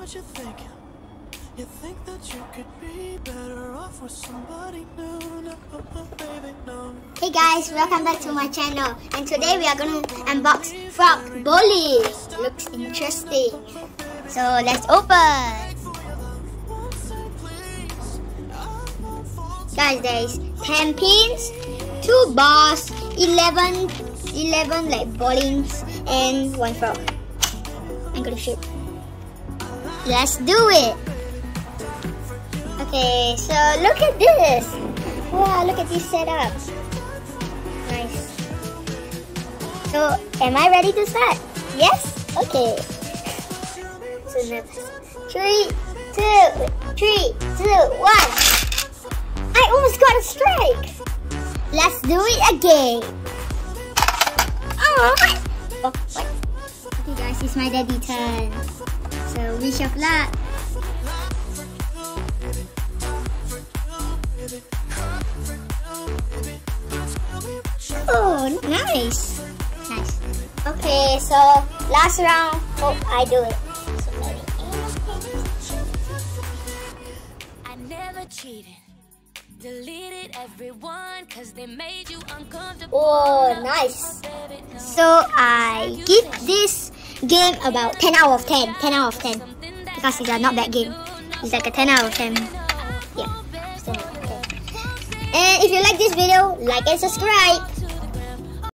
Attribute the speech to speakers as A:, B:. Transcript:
A: what thinking. You think that you could be better off with somebody new. No, baby, no.
B: Hey guys, welcome back to my channel. And today we are gonna unbox Frog Bowling. Looks interesting. So let's open. Guys, there is 10 pins, 2 bars, 11, 11 like bowlings, and 1 frog. I'm gonna shoot. Let's do it. Okay, so look at this. Wow, look at this setup. Nice. So, am I ready to start? Yes? Okay. So three, two, three, two, one. I almost got a strike. Let's do it again. Oh, oh? Okay guys, it's my daddy turn. So wish of luck. Oh, nice. Nice. Okay, so last round. Hope I do it. So maybe.
C: I never cheated. Deleted everyone cause they made you uncomfortable.
B: Oh, nice. So I give this game about 10 out of 10. 10 out of 10. Because it's a not bad game. It's like a 10 out of 10. Yeah. So, okay. And if you like this video, like and subscribe.